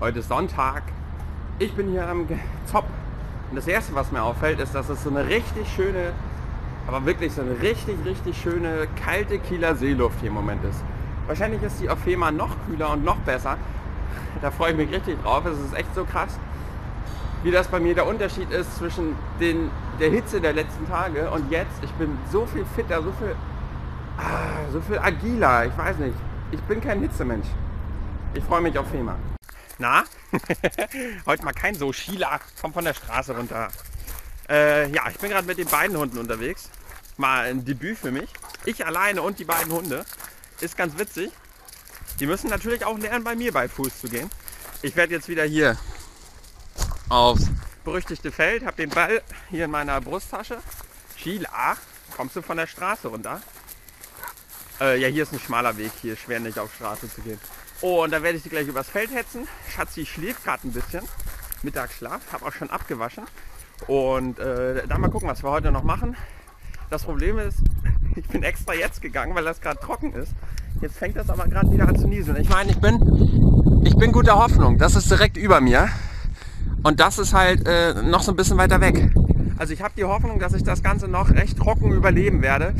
Heute ist Sonntag. Ich bin hier am Zopp. Und das erste, was mir auffällt, ist, dass es so eine richtig schöne, aber wirklich so eine richtig, richtig schöne kalte Kieler Seeluft hier im Moment ist. Wahrscheinlich ist die auf Fehmarn noch kühler und noch besser. Da freue ich mich richtig drauf. Es ist echt so krass, wie das bei mir der Unterschied ist zwischen den, der Hitze der letzten Tage und jetzt. Ich bin so viel fitter, so viel, ah, so viel agiler. Ich weiß nicht. Ich bin kein Hitzemensch. Ich freue mich auf Fehmarn. Na? Heute mal kein so Schieler. Komm von der Straße runter. Äh, ja, ich bin gerade mit den beiden Hunden unterwegs. Mal ein Debüt für mich. Ich alleine und die beiden Hunde. Ist ganz witzig. Die müssen natürlich auch lernen, bei mir bei Fuß zu gehen. Ich werde jetzt wieder hier aufs berüchtigte Feld, habe den Ball hier in meiner Brusttasche. Sheila, kommst du von der Straße runter? Äh, ja, hier ist ein schmaler Weg, hier schwer nicht auf Straße zu gehen. Und da werde ich sie gleich übers Feld hetzen. Schatzi schläft gerade ein bisschen. Mittagsschlaf, habe auch schon abgewaschen. Und äh, dann mal gucken, was wir heute noch machen. Das Problem ist, ich bin extra jetzt gegangen, weil das gerade trocken ist. Jetzt fängt das aber gerade wieder an zu nieseln. Ich meine, ich bin, ich bin guter Hoffnung. Das ist direkt über mir. Und das ist halt äh, noch so ein bisschen weiter weg. Also ich habe die Hoffnung, dass ich das Ganze noch recht trocken überleben werde.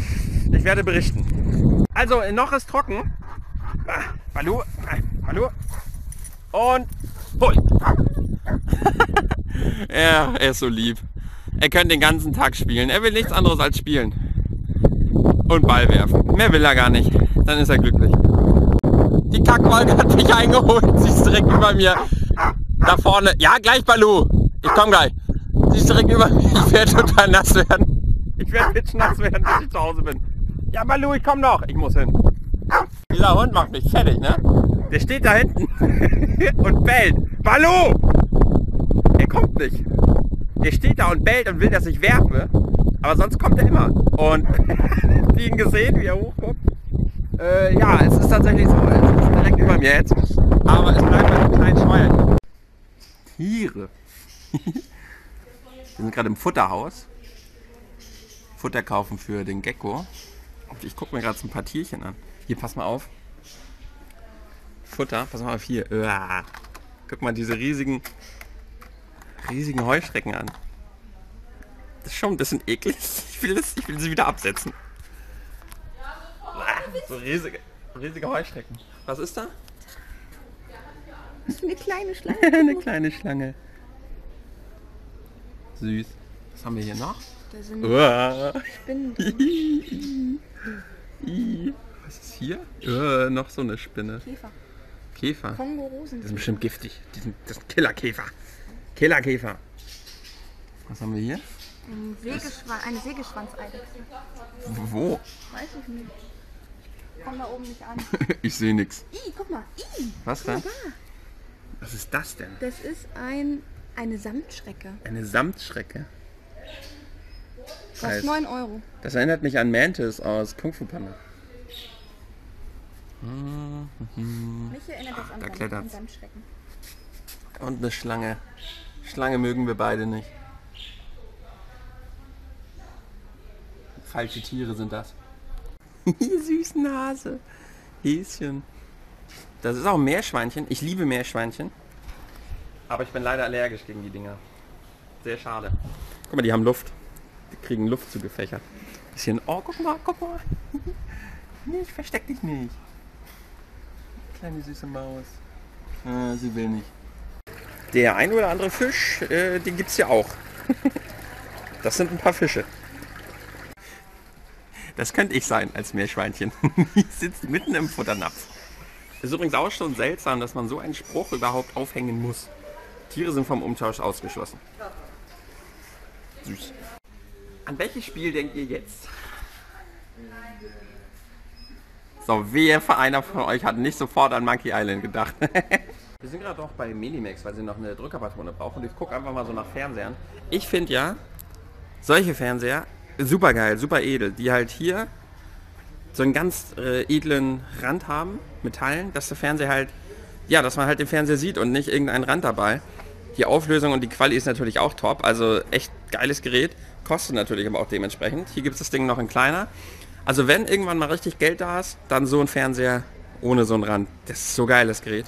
Ich werde berichten. Also noch ist trocken. Ah, Ah, Balu. Und hol. ja, er ist so lieb. Er könnte den ganzen Tag spielen. Er will nichts anderes als spielen. Und Ball werfen. Mehr will er gar nicht. Dann ist er glücklich. Die Kackwolke hat mich eingeholt. Sie ist direkt über mir. Da vorne. Ja, gleich Balu. Ich komm gleich. Sie ist direkt über mir. Ich werde total nass werden. Ich werde nass werden, bis ich zu Hause bin. Ja, Balu, ich komm noch. Ich muss hin. Dieser Hund macht mich fertig, ne? Der steht da hinten und bellt. Balu! Er kommt nicht. Der steht da und bellt und will, dass ich werfe. Aber sonst kommt er immer. Und die ihn gesehen, wie er hochguckt. Äh, ja, es ist tatsächlich so. Es ist direkt über mir jetzt. Aber es bleibt bei dem kleinen Schwein. Tiere. Wir sind gerade im Futterhaus. Futter kaufen für den Gecko. Ich gucke mir gerade so ein paar Tierchen an. Hier, pass mal auf. Futter, pass mal auf hier. Uah. Guck mal diese riesigen, riesigen Heuschrecken an. Das ist schon ein bisschen eklig. Ich will, das, ich will sie wieder absetzen. Uah, So riesige, riesige Heuschrecken. Was ist da? Das ist eine kleine Schlange. Eine kleine Schlange. Süß. Was haben wir hier noch? Da sind Uah. Spinnen. Was ist hier? Uah, noch so eine Spinne. Käfer. Käfer. Kongo Die sind Rosen. bestimmt giftig. Die sind, das sind Killerkäfer. Killerkäfer. Was haben wir hier? Ein Sägeschwan eine Sägeschwanzeidechse. Wo? Weiß ich nicht. Komm da oben nicht an. Ich sehe nichts. Ih, guck mal. Ih, Was denn? Was ist das denn? das ist ein, eine Samtschrecke. Eine Samtschrecke. Kostet Heißt- 9 Euro. Das erinnert mich an Mantis aus Kung Fu Panda. Mich erinnert das an, Da Samtschrecken. Und eine Schlange. Schlange mögen wir beide nicht. Falsche Tiere sind das. Süßen Hase. Häschen. Das ist auch ein Meerschweinchen. Ich liebe Meerschweinchen. Aber ich bin leider allergisch gegen die Dinger. Sehr schade. Guck mal, die haben Luft. Die kriegen Luft zugefächert. Bisschen. Oh, guck mal, guck mal. Nicht, versteck dich nicht. Kleine süße Maus. Äh, sie will nicht. Der ein oder andere Fisch, äh, den gibt es ja auch. Das sind ein paar Fische. Das könnte ich sein als Meerschweinchen. Ich sitze mitten im Futternapf. Ist übrigens auch schon seltsam, dass man so einen Spruch überhaupt aufhängen muss. Tiere sind vom Umtausch ausgeschlossen. Süß. An welches Spiel denkt ihr jetzt? So, wer für einer von euch hat nicht sofort an Monkey Island gedacht? Wir sind gerade auch bei Minimax, weil sie noch eine Drückerpatrone brauchen. Und ich gucke einfach mal so nach Fernsehern. Ich finde ja, solche Fernseher super geil, super edel, die halt hier so einen ganz äh, edlen Rand haben, Metallen, dass der Fernseher halt, ja, dass man halt den Fernseher sieht und nicht irgendeinen Rand dabei. Die Auflösung und die Quali ist natürlich auch top, also echt geiles Gerät, kostet natürlich aber auch dementsprechend. Hier gibt es das Ding noch in kleiner. Also wenn irgendwann mal richtig Geld da ist, dann so ein Fernseher ohne so einen Rand. Das ist so geil, das Gerät.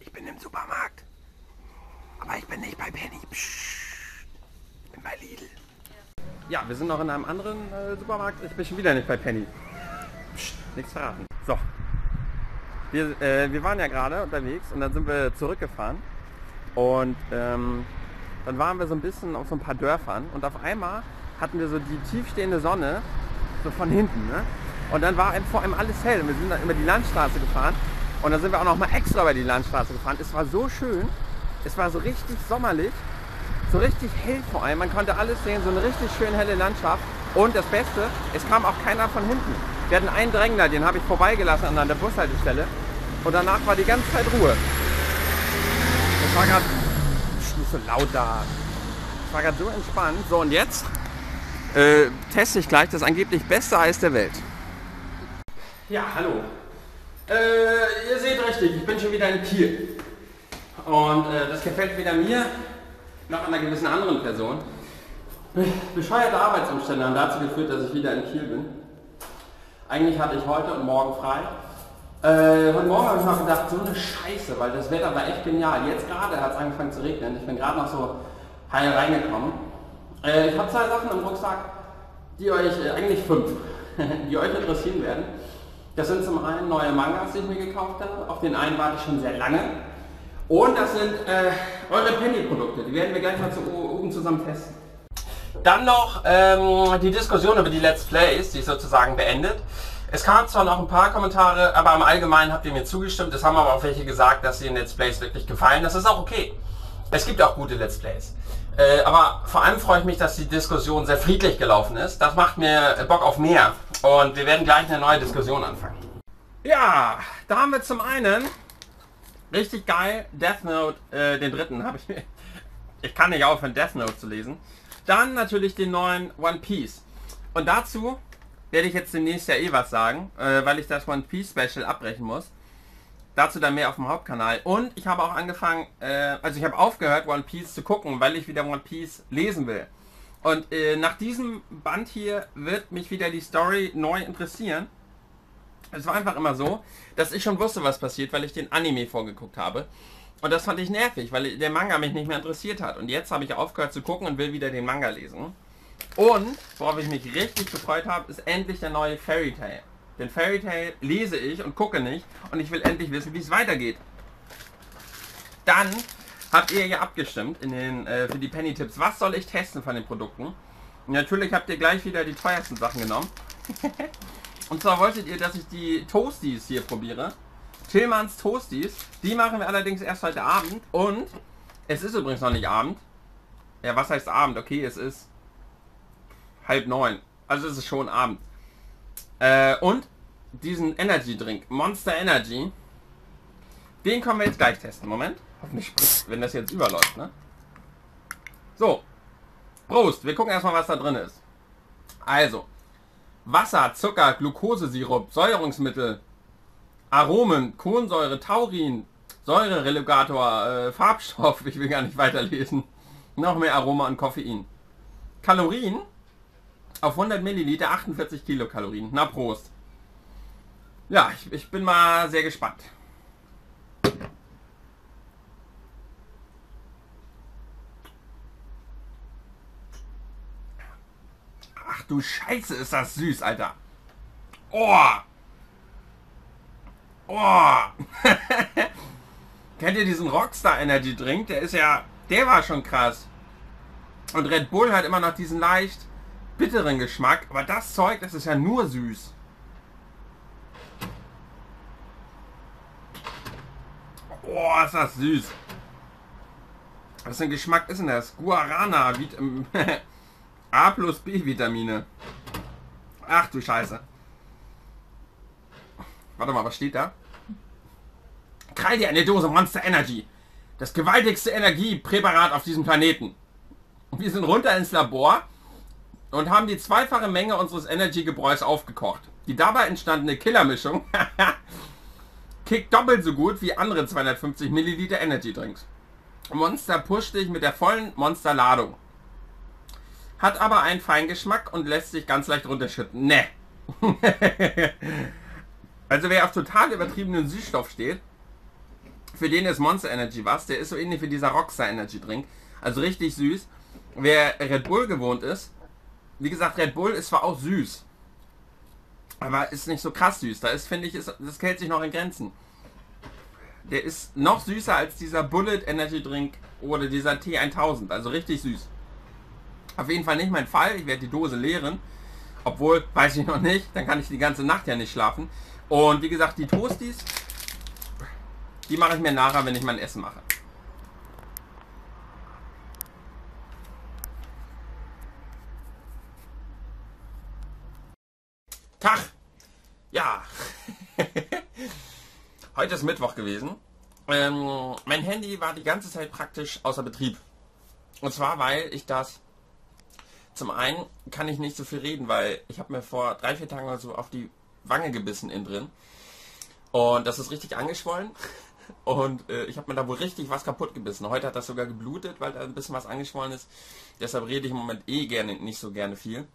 Ich bin im Supermarkt. Aber ich bin nicht bei Penny. Psst. Ich bin bei Lidl. Ja, wir sind noch in einem anderen äh, Supermarkt. Ich bin schon wieder nicht bei Penny. Psst, nichts verraten. So. Wir, äh, wir waren ja gerade unterwegs und dann sind wir zurückgefahren. Und ähm, dann waren wir so ein bisschen auf so ein paar Dörfern und auf einmal hatten wir so die tiefstehende Sonne so von hinten. Ne? Und dann war vor allem alles hell. Und wir sind dann über die Landstraße gefahren und dann sind wir auch noch mal extra über die Landstraße gefahren. Es war so schön. Es war so richtig sommerlich. So richtig hell vor allem. Man konnte alles sehen. So eine richtig schön helle Landschaft. Und das Beste, es kam auch keiner von hinten. Wir hatten einen Drängler, den habe ich vorbeigelassen an der Bushaltestelle. Und danach war die ganze Zeit Ruhe. Es war gerade so laut da. Es war gerade so entspannt. So und jetzt äh, teste ich gleich das angeblich beste Eis der Welt. Ja, hallo. Äh, ihr seht richtig, ich bin schon wieder in Kiel. Und äh, das gefällt weder mir noch einer gewissen anderen Person. Bescheuerte Arbeitsumstände haben dazu geführt, dass ich wieder in Kiel bin. Eigentlich hatte ich heute und morgen frei. Äh, heute Morgen habe ich noch gedacht, so eine Scheiße, weil das Wetter war echt genial. Jetzt gerade hat es angefangen zu regnen. Ich bin gerade noch so heil reingekommen. Äh, ich habe zwei Sachen im Rucksack, die euch, äh, eigentlich fünf, die euch interessieren werden. Das sind zum einen neue Mangas, die ich mir gekauft habe. Auf den einen warte ich schon sehr lange. Und das sind äh, eure Penny-Produkte. Die werden wir gleich mal zu, oben zusammen testen. Dann noch ähm, die Diskussion über die Let's Plays, die ist sozusagen beendet. Es kamen zwar noch ein paar Kommentare, aber im Allgemeinen habt ihr mir zugestimmt. Es haben aber auch welche gesagt, dass sie in Let's Plays wirklich gefallen. Das ist auch okay. Es gibt auch gute Let's Plays. Äh, aber vor allem freue ich mich, dass die Diskussion sehr friedlich gelaufen ist. Das macht mir Bock auf mehr. Und wir werden gleich eine neue Diskussion anfangen. Ja, da haben wir zum einen richtig geil Death Note, äh, den dritten habe ich mir. Ich kann nicht aufhören, Death Note zu lesen. Dann natürlich den neuen One Piece. Und dazu werde ich jetzt demnächst ja eh was sagen, äh, weil ich das One Piece Special abbrechen muss. Dazu dann mehr auf dem Hauptkanal. Und ich habe auch angefangen, äh, also ich habe aufgehört, One Piece zu gucken, weil ich wieder One Piece lesen will. Und äh, nach diesem Band hier wird mich wieder die Story neu interessieren. Es war einfach immer so, dass ich schon wusste, was passiert, weil ich den Anime vorgeguckt habe. Und das fand ich nervig, weil der Manga mich nicht mehr interessiert hat. Und jetzt habe ich aufgehört zu gucken und will wieder den Manga lesen. Und, worauf ich mich richtig gefreut habe, ist endlich der neue Fairy Tail. Den Fairy Tail lese ich und gucke nicht und ich will endlich wissen, wie es weitergeht. Dann habt ihr ja abgestimmt in den, äh, für die Penny-Tipps. Was soll ich testen von den Produkten? Und natürlich habt ihr gleich wieder die teuersten Sachen genommen. und zwar wolltet ihr, dass ich die Toasties hier probiere. Tillmanns Toasties. Die machen wir allerdings erst heute Abend. Und es ist übrigens noch nicht Abend. Ja, was heißt Abend? Okay, es ist halb neun. Also es ist schon Abend. Äh, und diesen Energy Drink, Monster Energy, den können wir jetzt gleich testen. Moment. Hoffentlich spricht, wenn das jetzt überläuft, ne? So. Prost. Wir gucken erstmal, was da drin ist. Also. Wasser, Zucker, Glukosesirup, Säuerungsmittel, Aromen, Kohlensäure, Taurin, Säurerelogator, äh, Farbstoff, ich will gar nicht weiterlesen. Noch mehr Aroma und Koffein. Kalorien auf 100 Milliliter 48 Kilokalorien. Na Prost. Ja, ich, ich bin mal sehr gespannt. Ach du Scheiße, ist das süß, Alter. Oh. Oh. Kennt ihr diesen Rockstar Energy Drink? Der ist ja, der war schon krass. Und Red Bull hat immer noch diesen leicht bitteren Geschmack, aber das Zeug, das ist ja nur süß. Oh, ist das süß. Was für ein Geschmack ist denn das? Guarana, Vit A plus B Vitamine. Ach du Scheiße. Warte mal, was steht da? Krall dir eine Dose Monster Energy. Das gewaltigste Energiepräparat auf diesem Planeten. Wir sind runter ins Labor und haben die zweifache Menge unseres Energy-Gebräus aufgekocht. Die dabei entstandene Killermischung kickt doppelt so gut wie andere 250 Milliliter Energy Drinks. Monster pusht dich mit der vollen Monster-Ladung. Hat aber einen feinen Geschmack und lässt sich ganz leicht runterschütten. Ne. Also wer auf total übertriebenen Süßstoff steht, für den ist Monster Energy was. Der ist so ähnlich wie dieser Rockstar Energy Drink. Also richtig süß. Wer Red Bull gewohnt ist, wie gesagt, Red Bull ist zwar auch süß, aber ist nicht so krass süß. Da ist, finde ich, ist, das hält sich noch in Grenzen. Der ist noch süßer als dieser Bullet Energy Drink oder dieser T1000. Also richtig süß. Auf jeden Fall nicht mein Fall. Ich werde die Dose leeren. Obwohl, weiß ich noch nicht. Dann kann ich die ganze Nacht ja nicht schlafen. Und wie gesagt, die Toasties, die mache ich mir nachher, wenn ich mein Essen mache. Tag! Ja. Heute ist Mittwoch gewesen. Ähm, mein Handy war die ganze Zeit praktisch außer Betrieb. Und zwar, weil ich das... Zum einen kann ich nicht so viel reden, weil ich habe mir vor drei, vier Tagen oder so auf die Wange gebissen innen drin. Und das ist richtig angeschwollen. Und äh, ich habe mir da wohl richtig was kaputt gebissen. Heute hat das sogar geblutet, weil da ein bisschen was angeschwollen ist. Deshalb rede ich im Moment eh gerne nicht so gerne viel.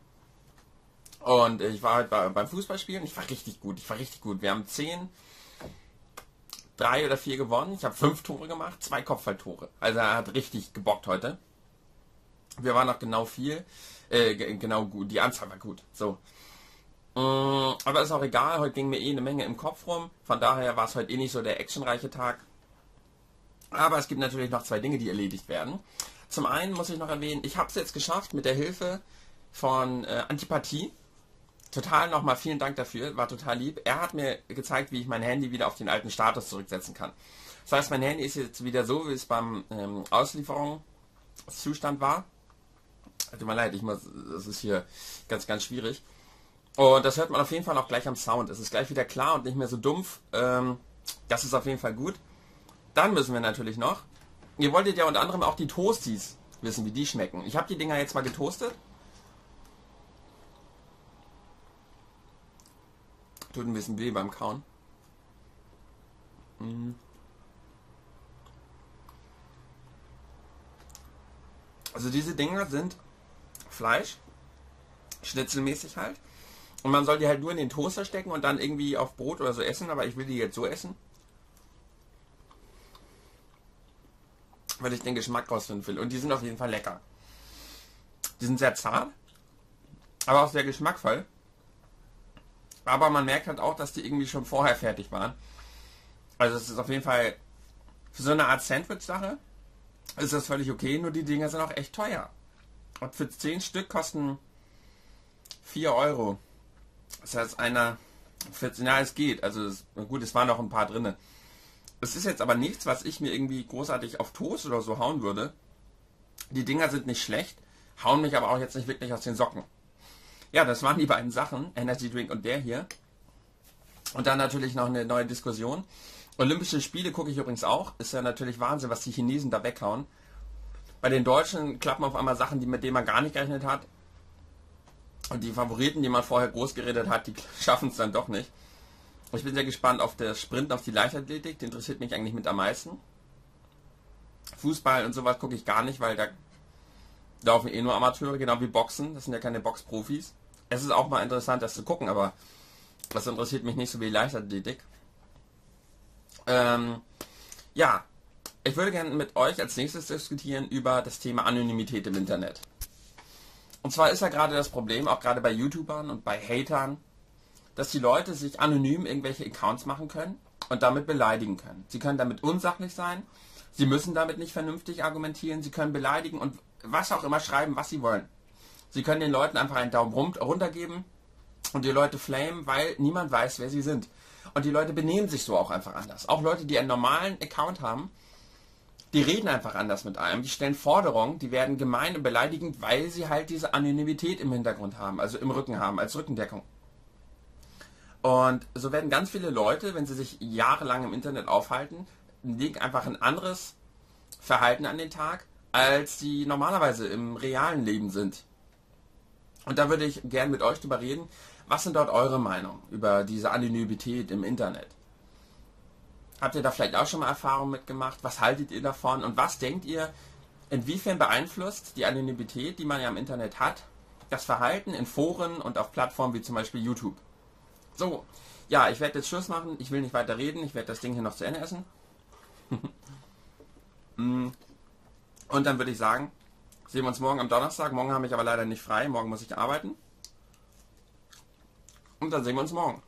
Und ich war halt bei, beim Fußballspielen. Ich war richtig gut. Ich war richtig gut. Wir haben zehn, drei oder vier gewonnen. Ich habe fünf Tore gemacht, zwei Kopfballtore. Also er hat richtig gebockt heute. Wir waren noch genau viel. Äh, genau gut. Die Anzahl war gut. So. Mm, aber ist auch egal. Heute ging mir eh eine Menge im Kopf rum. Von daher war es heute eh nicht so der actionreiche Tag. Aber es gibt natürlich noch zwei Dinge, die erledigt werden. Zum einen muss ich noch erwähnen, ich habe es jetzt geschafft mit der Hilfe von äh, Antipathie total nochmal vielen Dank dafür, war total lieb. Er hat mir gezeigt, wie ich mein Handy wieder auf den alten Status zurücksetzen kann. Das heißt, mein Handy ist jetzt wieder so, wie es beim ähm, Auslieferungszustand war. Tut mir leid, ich muss, das ist hier ganz, ganz schwierig. Und das hört man auf jeden Fall auch gleich am Sound. Es ist gleich wieder klar und nicht mehr so dumpf. Ähm, das ist auf jeden Fall gut. Dann müssen wir natürlich noch. Ihr wolltet ja unter anderem auch die Toasties wissen, wie die schmecken. Ich habe die Dinger jetzt mal getoastet. Tut ein bisschen weh beim Kauen. Mhm. Also diese Dinger sind Fleisch, schnitzelmäßig halt. Und man soll die halt nur in den Toaster stecken und dann irgendwie auf Brot oder so essen, aber ich will die jetzt so essen. Weil ich den Geschmack rausfinden will. Und die sind auf jeden Fall lecker. Die sind sehr zart, aber auch sehr geschmackvoll. Aber man merkt halt auch, dass die irgendwie schon vorher fertig waren. Also es ist auf jeden Fall für so eine Art Sandwich-Sache ist das völlig okay, nur die Dinger sind auch echt teuer. Und für 10 Stück kosten 4 Euro. Das heißt, einer 14, ja, es geht. Also es, gut, es waren noch ein paar drinne. Es ist jetzt aber nichts, was ich mir irgendwie großartig auf Toast oder so hauen würde. Die Dinger sind nicht schlecht, hauen mich aber auch jetzt nicht wirklich aus den Socken. Ja, das waren die beiden Sachen, Energy Drink und der hier. Und dann natürlich noch eine neue Diskussion. Olympische Spiele gucke ich übrigens auch. Ist ja natürlich Wahnsinn, was die Chinesen da weghauen. Bei den Deutschen klappen auf einmal Sachen, die mit denen man gar nicht gerechnet hat. Und die Favoriten, die man vorher groß geredet hat, die schaffen es dann doch nicht. Ich bin sehr gespannt auf der Sprint, auf die Leichtathletik. Die interessiert mich eigentlich mit am meisten. Fußball und sowas gucke ich gar nicht, weil da laufen eh nur Amateure, genau wie Boxen. Das sind ja keine Boxprofis es ist auch mal interessant, das zu gucken, aber das interessiert mich nicht so wie Leichtathletik. Ähm, ja, ich würde gerne mit euch als nächstes diskutieren über das Thema Anonymität im Internet. Und zwar ist ja gerade das Problem, auch gerade bei YouTubern und bei Hatern, dass die Leute sich anonym irgendwelche Accounts machen können und damit beleidigen können. Sie können damit unsachlich sein, sie müssen damit nicht vernünftig argumentieren, sie können beleidigen und was auch immer schreiben, was sie wollen. Sie können den Leuten einfach einen Daumen runter geben und die Leute flamen, weil niemand weiß, wer sie sind. Und die Leute benehmen sich so auch einfach anders. Auch Leute, die einen normalen Account haben, die reden einfach anders mit einem. Die stellen Forderungen, die werden gemein und beleidigend, weil sie halt diese Anonymität im Hintergrund haben, also im Rücken haben, als Rückendeckung. Und so werden ganz viele Leute, wenn sie sich jahrelang im Internet aufhalten, legen einfach ein anderes Verhalten an den Tag, als sie normalerweise im realen Leben sind. Und da würde ich gern mit euch drüber reden. Was sind dort eure Meinungen über diese Anonymität im Internet? Habt ihr da vielleicht auch schon mal Erfahrungen mitgemacht? Was haltet ihr davon? Und was denkt ihr, inwiefern beeinflusst die Anonymität, die man ja im Internet hat, das Verhalten in Foren und auf Plattformen wie zum Beispiel YouTube? So, ja, ich werde jetzt Schluss machen. Ich will nicht weiter reden. Ich werde das Ding hier noch zu Ende essen. Mm. Und dann würde ich sagen, sehen wir uns morgen am Donnerstag. Morgen habe ich aber leider nicht frei. Morgen muss ich arbeiten. Und dann sehen wir uns morgen.